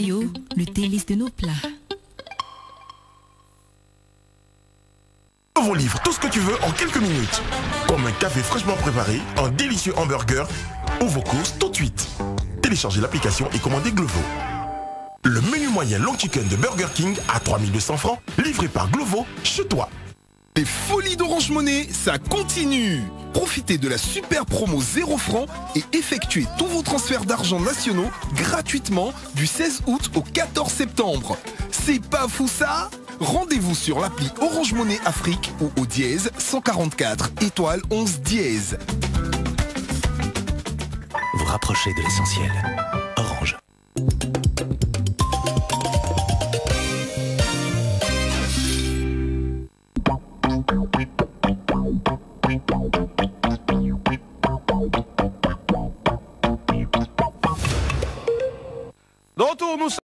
Le playlist de nos plats. Nouveau livre, tout ce que tu veux en quelques minutes. Comme un café fraîchement préparé, un délicieux hamburger ou vos courses tout de suite. Téléchargez l'application et commandez Glovo. Le menu moyen long chicken de Burger King à 3200 francs, livré par Glovo chez toi. Les folies d'Orange Monnaie, ça continue Profitez de la super promo 0 francs et effectuez tous vos transferts d'argent nationaux gratuitement du 16 août au 14 septembre. C'est pas fou ça? Rendez-vous sur l'appli Orange Monnaie Afrique ou au dièse 144 étoile 11 dièse. Vous rapprochez de l'essentiel. Doutor, não